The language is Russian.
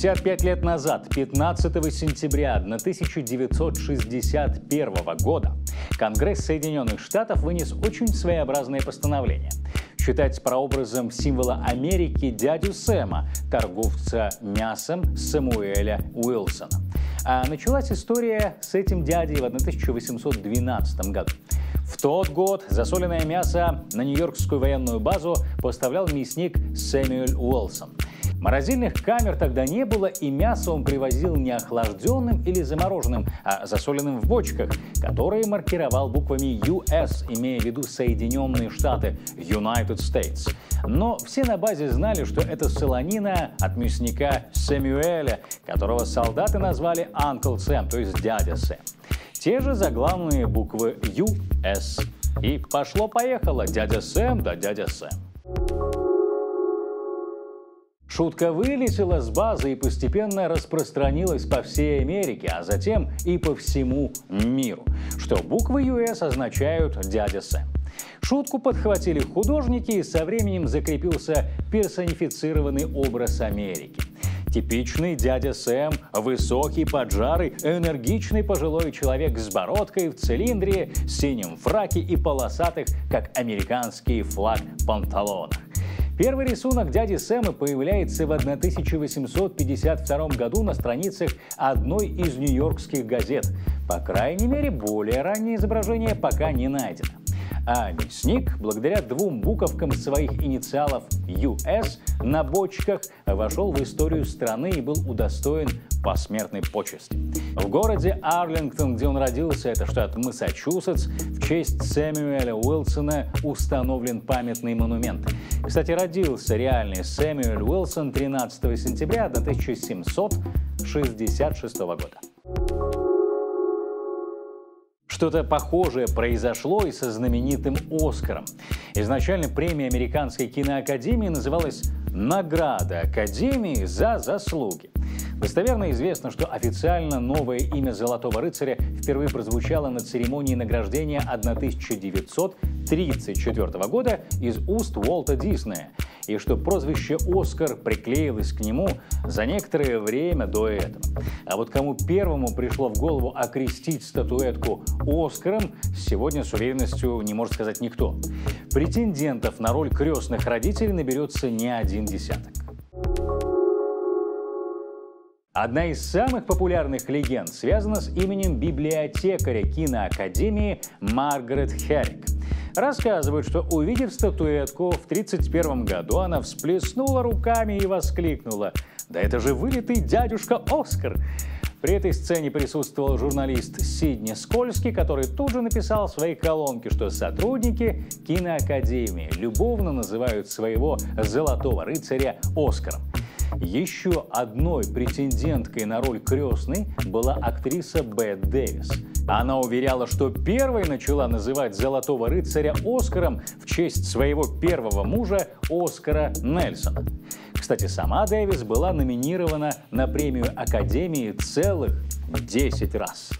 55 лет назад, 15 сентября 1961 года, Конгресс Соединенных Штатов вынес очень своеобразное постановление считать прообразом символа Америки дядю Сэма, торговца мясом Самуэля Уилсона. А началась история с этим дядей в 1812 году. В тот год засоленное мясо на Нью-Йоркскую военную базу поставлял мясник Сэмюэль Уилсон – Морозильных камер тогда не было, и мясо он привозил не охлажденным или замороженным, а засоленным в бочках, которые маркировал буквами US, имея в виду Соединенные Штаты, United States. Но все на базе знали, что это солонина от мясника Сэмюэля, которого солдаты назвали Uncle Сэм, то есть дядя Сэм. Те же заглавные буквы US. И пошло-поехало, дядя Сэм да дядя Сэм. Шутка вылетела с базы и постепенно распространилась по всей Америке, а затем и по всему миру, что буквы US означают «дядя Сэм». Шутку подхватили художники, и со временем закрепился персонифицированный образ Америки. Типичный дядя Сэм, высокий, поджарый, энергичный пожилой человек с бородкой в цилиндре, синим фраке и полосатых, как американский флаг, панталонах. Первый рисунок дяди Сэма появляется в 1852 году на страницах одной из нью-йоркских газет. По крайней мере, более раннее изображение пока не найдено. А мясник, благодаря двум буковкам своих инициалов US на бочках, вошел в историю страны и был удостоен посмертной почести. В городе Арлингтон, где он родился, это штат Массачусетс, честь Сэмюэля Уилсона установлен памятный монумент. Кстати, родился реальный Сэмюэль Уилсон 13 сентября 1766 года. Что-то похожее произошло и со знаменитым «Оскаром». Изначально премия Американской киноакадемии называлась «Награда Академии за заслуги». Достоверно известно, что официально новое имя «Золотого рыцаря» впервые прозвучало на церемонии награждения 1934 года из уст Уолта Диснея, и что прозвище «Оскар» приклеилось к нему за некоторое время до этого. А вот кому первому пришло в голову окрестить статуэтку «Оскаром», сегодня с уверенностью не может сказать никто. Претендентов на роль крестных родителей наберется не один десяток. Одна из самых популярных легенд связана с именем библиотекаря киноакадемии Маргарет Херрик. Рассказывают, что увидев статуэтку в 1931 году, она всплеснула руками и воскликнула «Да это же вылитый дядюшка Оскар!» При этой сцене присутствовал журналист Сидни Скользкий, который тут же написал в своей колонке, что сотрудники киноакадемии любовно называют своего «золотого рыцаря» Оскаром. Еще одной претенденткой на роль крестной была актриса Бет Дэвис. Она уверяла, что первой начала называть «Золотого рыцаря» Оскаром в честь своего первого мужа Оскара Нельсона. Кстати, сама Дэвис была номинирована на премию Академии целых 10 раз.